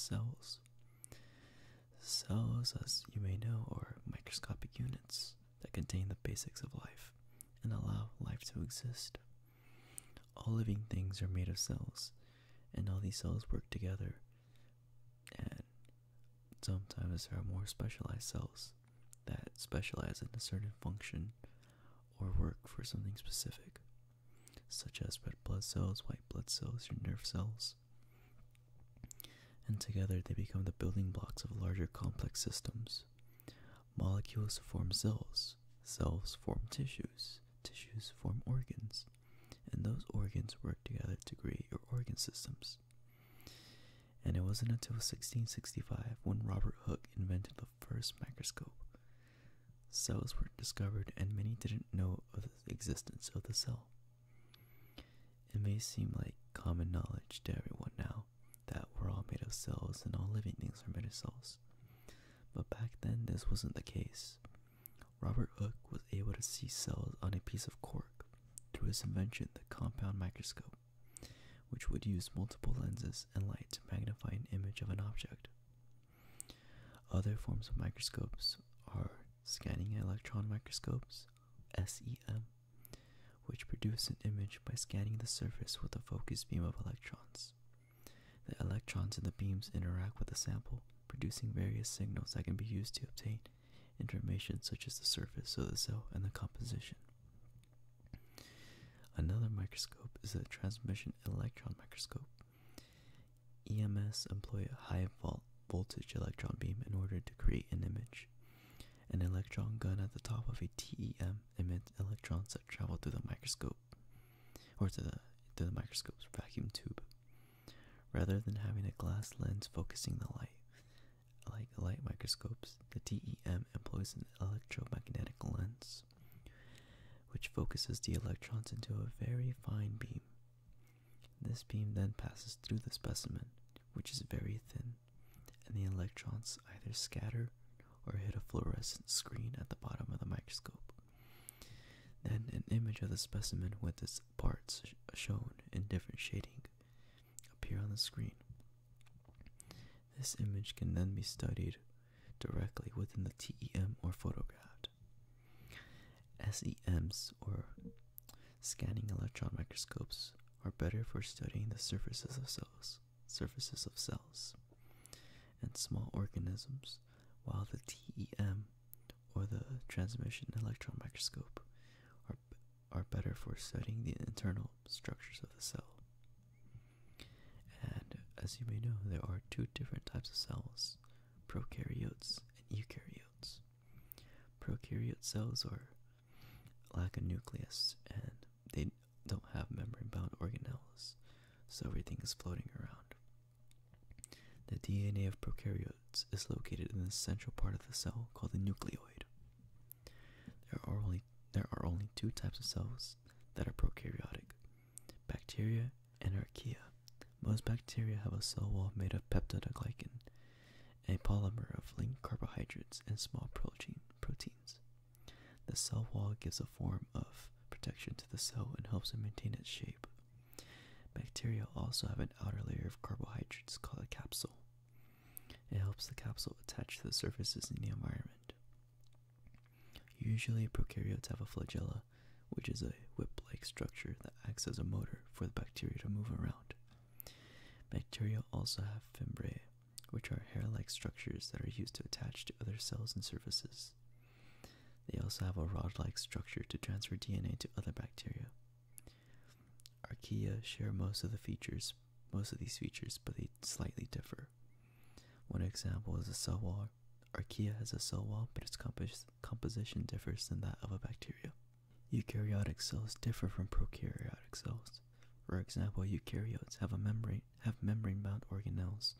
cells. Cells, as you may know, are microscopic units that contain the basics of life and allow life to exist. All living things are made of cells, and all these cells work together. And sometimes there are more specialized cells that specialize in a certain function or work for something specific, such as red blood cells, white blood cells, your nerve cells. And together they become the building blocks of larger complex systems. Molecules form cells, cells form tissues, tissues form organs, and those organs work together to create your organ systems. And it wasn't until 1665 when Robert Hooke invented the first microscope. Cells were discovered, and many didn't know of the existence of the cell. It may seem like common knowledge to everyone now that we're all made of cells and all living things are made of cells. But back then, this wasn't the case. Robert Hooke was able to see cells on a piece of cork through his invention, the compound microscope, which would use multiple lenses and light to magnify an image of an object. Other forms of microscopes are scanning electron microscopes, SEM, which produce an image by scanning the surface with a focused beam of electrons. The electrons in the beams interact with the sample, producing various signals that can be used to obtain information such as the surface of the cell and the composition. Another microscope is a transmission electron microscope. EMS employ a high vol voltage electron beam in order to create an image. An electron gun at the top of a TEM emits electrons that travel through the microscope or to the to the microscope's vacuum tube. Rather than having a glass lens focusing the light, like light microscopes, the TEM employs an electromagnetic lens, which focuses the electrons into a very fine beam. This beam then passes through the specimen, which is very thin, and the electrons either scatter or hit a fluorescent screen at the bottom of the microscope. Then an image of the specimen with its parts shown in different shading appear on the screen. This image can then be studied directly within the TEM or photographed. SEMs or scanning electron microscopes are better for studying the surfaces of cells, surfaces of cells, and small organisms, while the TEM or the transmission electron microscope are, are better for studying the internal structures of the cell. As you may know, there are two different types of cells prokaryotes and eukaryotes. Prokaryote cells are lack a nucleus and they don't have membrane bound organelles, so everything is floating around. The DNA of prokaryotes is located in the central part of the cell called the nucleoid. There are only there are only two types of cells that are prokaryotic: bacteria and archaea. Most bacteria have a cell wall made of peptidoglycan, a polymer of linked carbohydrates and small protein proteins. The cell wall gives a form of protection to the cell and helps it maintain its shape. Bacteria also have an outer layer of carbohydrates called a capsule. It helps the capsule attach to the surfaces in the environment. Usually, prokaryotes have a flagella, which is a whip like structure that acts as a motor for the bacteria to move around. Bacteria also have fimbriae, which are hair like structures that are used to attach to other cells and surfaces. They also have a rod like structure to transfer DNA to other bacteria. Archaea share most of the features, most of these features, but they slightly differ. One example is a cell wall. Archaea has a cell wall, but its compos composition differs than that of a bacteria. Eukaryotic cells differ from prokaryotic cells. For example, eukaryotes have a membrane have membrane-bound organelles,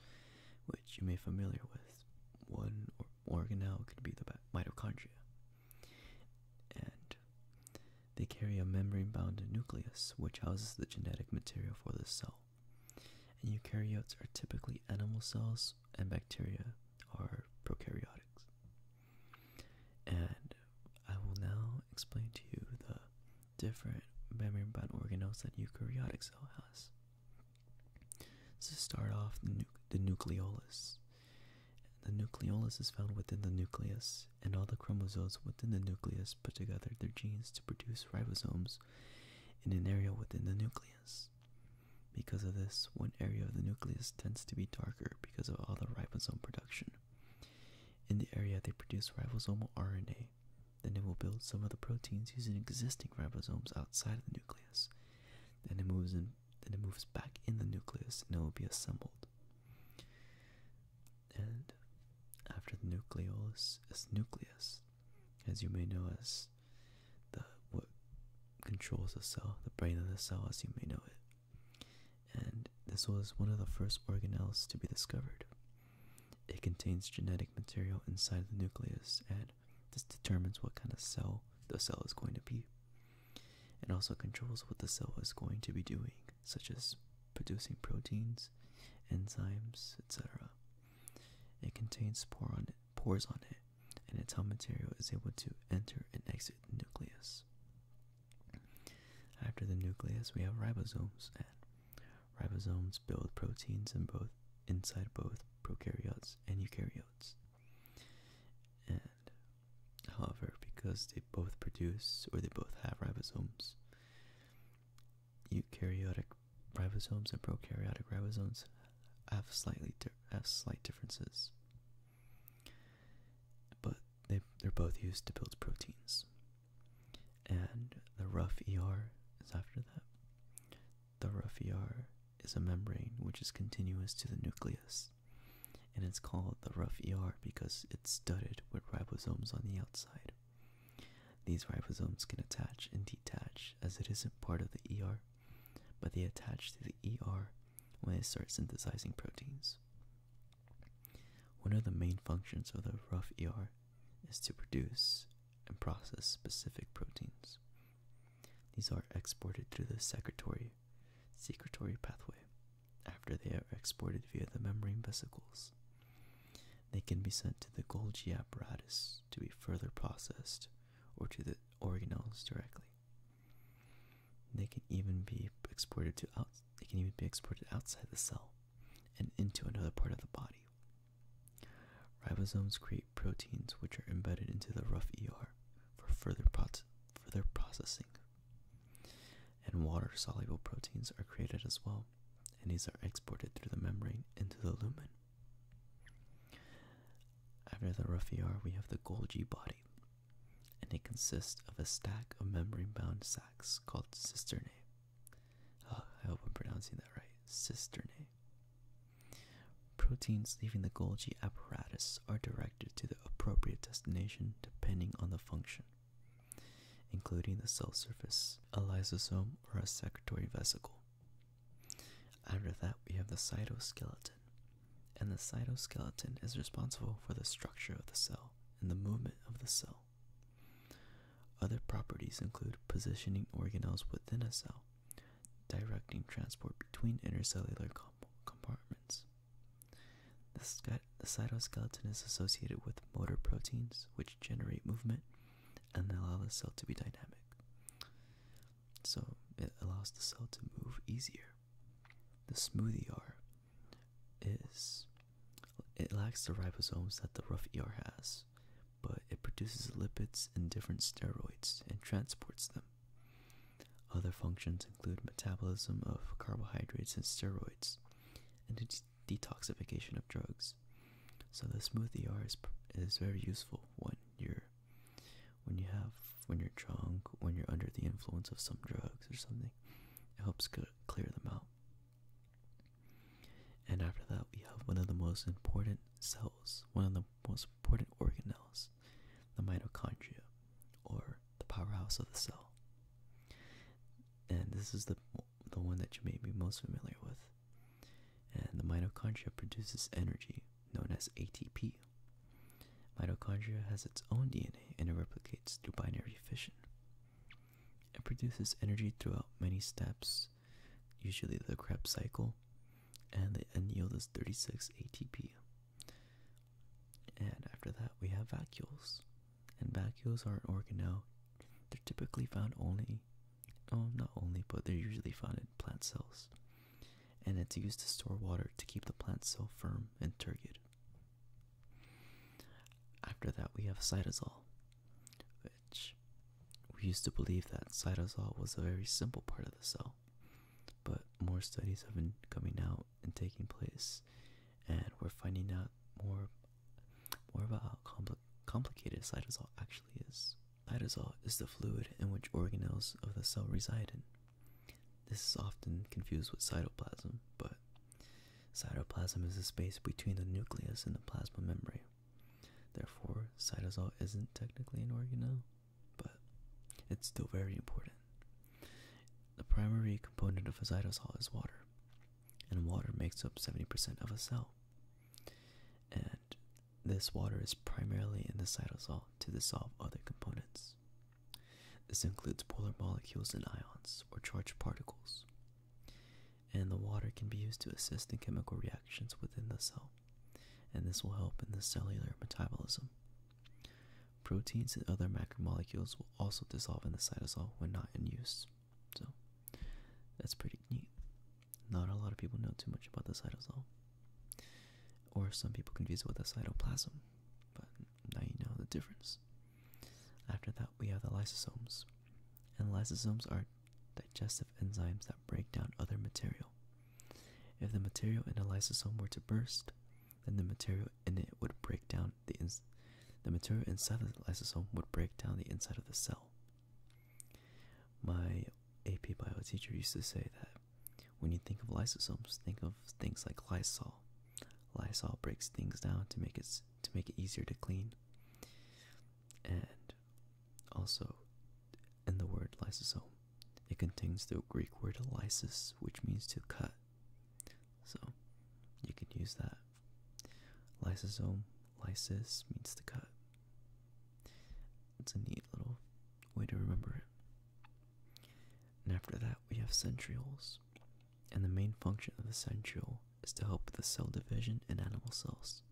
which you may be familiar with. One or organelle could be the mitochondria, and they carry a membrane-bound nucleus, which houses the genetic material for the cell. And eukaryotes are typically animal cells, and bacteria are prokaryotics. And I will now explain to you the different membrane-bound organelles that eukaryotic cell has. To start off, the, nu the nucleolus. The nucleolus is found within the nucleus, and all the chromosomes within the nucleus put together their genes to produce ribosomes in an area within the nucleus. Because of this, one area of the nucleus tends to be darker because of all the ribosome production. In the area they produce ribosomal RNA, then it will build some of the proteins using existing ribosomes outside of the nucleus. Then it moves in then it moves back in the nucleus and it will be assembled. And after the nucleolus is nucleus, as you may know as the what controls the cell, the brain of the cell as you may know it. And this was one of the first organelles to be discovered. It contains genetic material inside the nucleus and determines what kind of cell the cell is going to be. It also controls what the cell is going to be doing, such as producing proteins, enzymes, etc. It contains pore on it, pores on it, and its how material is able to enter and exit the nucleus. After the nucleus, we have ribosomes, and ribosomes build proteins in both inside both prokaryotes and eukaryotes. And however, because they both produce or they both have ribosomes, eukaryotic ribosomes and prokaryotic ribosomes have slightly have slight differences, but they they're both used to build proteins. And the rough ER is after that. The rough ER is a membrane which is continuous to the nucleus, and it's called the rough ER because it's studded with ribosomes on the outside. These ribosomes can attach and detach as it isn't part of the ER, but they attach to the ER when they start synthesizing proteins. One of the main functions of the rough ER is to produce and process specific proteins. These are exported through the secretory, secretory pathway after they are exported via the membrane vesicles. They can be sent to the Golgi apparatus to be further processed or to the organelles directly. They can even be exported to out they can even be exported outside the cell and into another part of the body. Ribosomes create proteins which are embedded into the rough ER for further, pro- further processing. And water soluble proteins are created as well, and these are exported through the membrane into the lumen. After the rough ER, we have the Golgi body, it consists of a stack of membrane bound sacs called cisternae. Uh, I hope I'm pronouncing that right. Cisternae. Proteins leaving the Golgi apparatus are directed to the appropriate destination depending on the function, including the cell surface, a lysosome, or a secretory vesicle. After that, we have the cytoskeleton, and the cytoskeleton is responsible for the structure of the cell and the movement of the cell. Other properties include positioning organelles within a cell, directing transport between intercellular comp compartments. The, the cytoskeleton is associated with motor proteins, which generate movement and allow the cell to be dynamic. So it allows the cell to move easier. The smooth ER is it lacks the ribosomes that the rough ER has, produces lipids and different steroids and transports them. Other functions include metabolism of carbohydrates and steroids, and de detoxification of drugs. So the smooth ER is, is very useful when you're when you have when you're drunk, when you're under the influence of some drugs or something. It helps clear them out. And after that, we have one of the most important cells, one of the most important organelles, the mitochondria, or the powerhouse of the cell. And this is the the one that you may be most familiar with. And the mitochondria produces energy known as ATP. Mitochondria has its own DNA and it replicates through binary fission. It produces energy throughout many steps, usually the Krebs cycle, and the end yield is 36 ATP. And after that, we have vacuoles. Vacuoles are an organelle. They're typically found only, oh, not only, but they're usually found in plant cells. and it's used to store water to keep the plant cell firm and turgid. After that, we have cytosol, which we used to believe that cytosol was a very simple part of the cell, but more studies have been coming out and taking place, and we're finding out more more about how compl cytosol actually is. Cytosol is the fluid in which organelles of the cell reside in. This is often confused with cytoplasm, but cytoplasm is the space between the nucleus and the plasma membrane. Therefore, cytosol isn't technically an organelle, but it's still very important. The primary component of a cytosol is water, and water makes up 70% of a cell. This water is primarily in the cytosol to dissolve other components. This includes polar molecules and ions, or charged particles. And the water can be used to assist in chemical reactions within the cell, and this will help in the cellular metabolism. Proteins and other macromolecules will also dissolve in the cytosol when not in use. So, that's pretty neat. Not a lot of people know too much about the cytosol. Or some people confuse it with the cytoplasm, but now you know the difference. After that, we have the lysosomes. And lysosomes are digestive enzymes that break down other material. If the material in a lysosome were to burst, then the material in it would break down the ins the material inside the lysosome would break down the inside of the cell. My AP bio teacher used to say that when you think of lysosomes, think of things like Lysol. Lysol breaks things down to make it to make it easier to clean. And also, in the word lysosome, it contains the Greek word lysis, which means to cut. So, you can use that. Lysosome, lysis means to cut. It's a neat little way to remember it. And after that, we have centrioles. And the main function of the centriole is to help with the cell division in animal cells.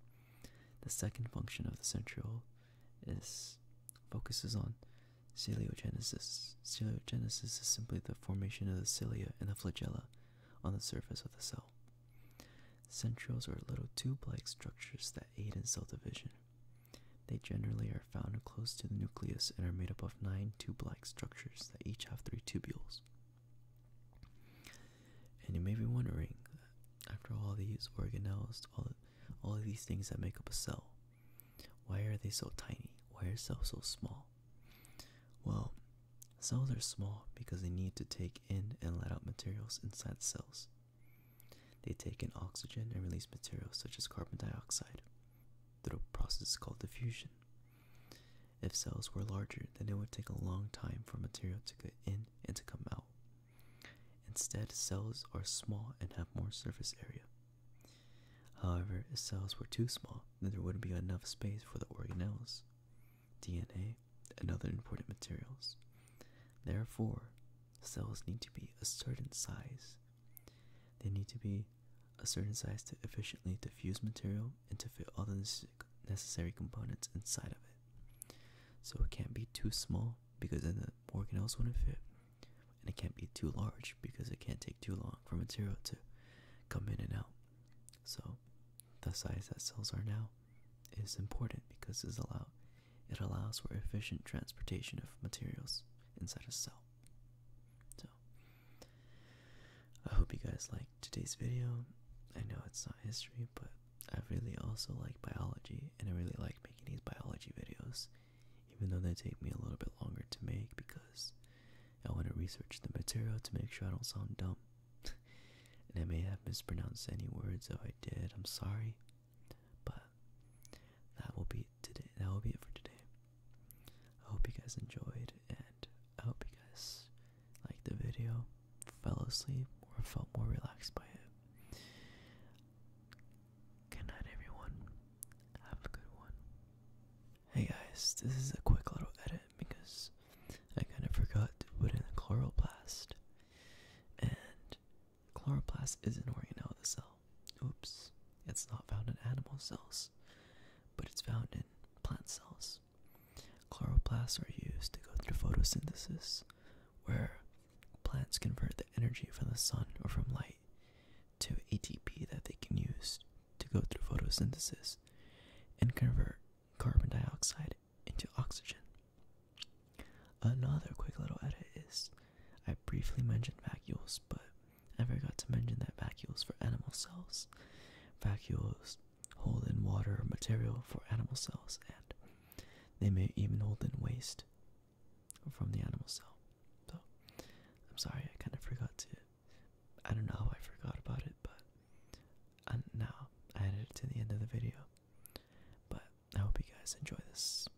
The second function of the centriole is focuses on ciliogenesis. Ciliogenesis is simply the formation of the cilia and the flagella on the surface of the cell. Centrioles are little tube-like structures that aid in cell division. They generally are found close to the nucleus and are made up of nine tube-like structures that each have three tubules. And you may be wondering, after organelles, all, all of these things that make up a cell, why are they so tiny? Why are cells so small? Well, cells are small because they need to take in and let out materials inside cells. They take in oxygen and release materials such as carbon dioxide through a process called diffusion. If cells were larger, then it would take a long time for material to get in and to come out. Instead, cells are small and have more surface area. However, if cells were too small, then there wouldn't be enough space for the organelles, DNA, and other important materials. Therefore, cells need to be a certain size. They need to be a certain size to efficiently diffuse material and to fit all the necessary components inside of it. So it can't be too small because then the organelles wouldn't fit, and it can't be too large because it can't take too long for material to come in and out. So the size that cells are now is important because it allow it allows for efficient transportation of materials inside a cell. So I hope you guys liked today's video. I know it's not history, but I really also like biology and I really like making these biology videos even though they take me a little bit longer to make because I want to research the material to make sure I don't sound dumb. I may have mispronounced any words. If I did, I'm sorry. But that will be today. That will be it for today. I hope you guys enjoyed, and I hope you guys liked the video, fell asleep, or felt more relaxed by it. Good night, everyone. Have a good one. Hey guys, this is a quick little edit because I kind of forgot to put in a chloroplast. And chloroplast is an organelle of the cell. Oops, it's not found in animal cells, but it's found in plant cells. Chloroplasts are used to go through photosynthesis, where plants convert the energy from the sun or from light to ATP that they can use to go through photosynthesis and convert carbon dioxide into oxygen. Another quick little edit is I briefly mentioned vacuoles, but mention that vacuoles for animal cells. Vacuoles hold in water material for animal cells, and they may even hold in waste from the animal cell. So, I'm sorry, I kind of forgot to. I don't know how I forgot about it, but now I added it to the end of the video. But I hope you guys enjoy this